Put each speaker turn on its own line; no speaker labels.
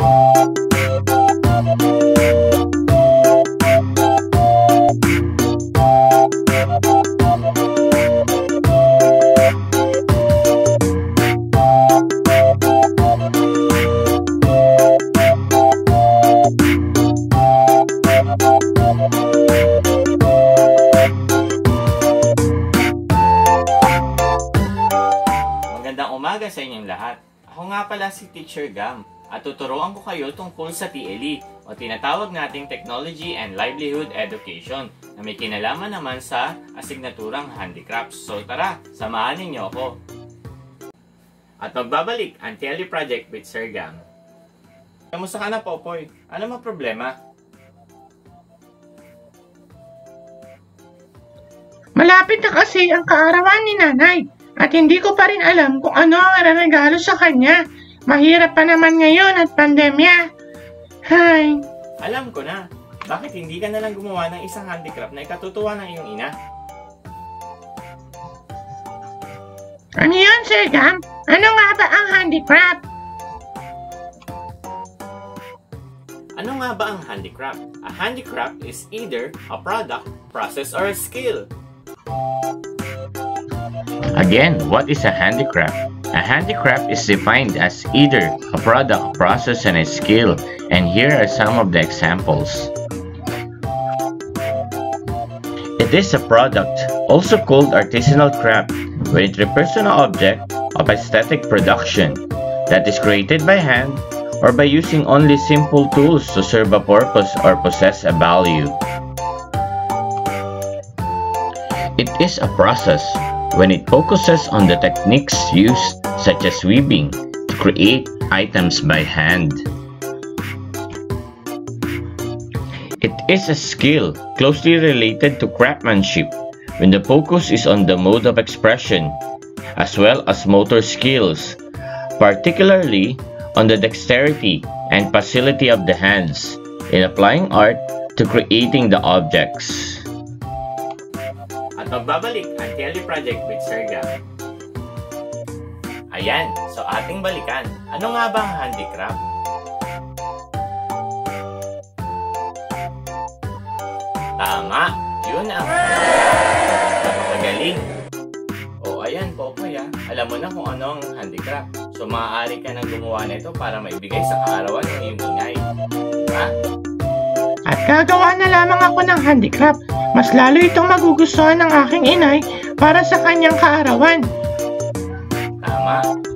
Magandang umaga sa inyong lahat. Ako nga pala si Teacher Gam at tuturuan ko kayo tungkol sa TLE o tinatawag nating Technology and Livelihood Education na may kinalaman naman sa asignaturang handicrafts. So tara, samahan ninyo ako. At magbabalik ang TLE project with Sir Gam. Kamusta ka na, Popoy? Ano mga problema?
Malapit na kasi ang kaarawan ni nanay at hindi ko pa rin alam kung ano ang regalo sa kanya. Mahirap pa naman ngayon at pandemya. Hay,
Alam ko na. Bakit hindi ka na lang gumawa ng isang handicraft na ikatutuwa ng iyong ina?
ano yun, Sir Gam? Ano nga ba ang handicraft?
Ano nga ba ang handicraft? A handicraft is either a product, process, or a skill.
Again, what is a handicraft? A handicraft is defined as either a product, process, and a skill, and here are some of the examples. It is a product, also called artisanal craft, when it refers to an object of aesthetic production that is created by hand or by using only simple tools to serve a purpose or possess a value. It is a process when it focuses on the techniques used, such as weaving, to create items by hand. It is a skill closely related to craftsmanship when the focus is on the mode of expression, as well as motor skills, particularly on the dexterity and facility of the hands in applying art to creating the objects.
At magbabalik ang project with Sir. Ayan, so ating balikan. Ano nga ba ang handicraft? Tama, yun ang Napakagaling. O ayan, Popoy ah. Alam mo na kung ano ang handicraft. So maaari ka nang gumawa nito para maibigay sa kaarawan ng iyong ingay. Diba?
At gagawa na lamang ako ng handicraft. Mas lalo itong magugustuhan ng aking inay para sa kanyang kaarawan.
拜。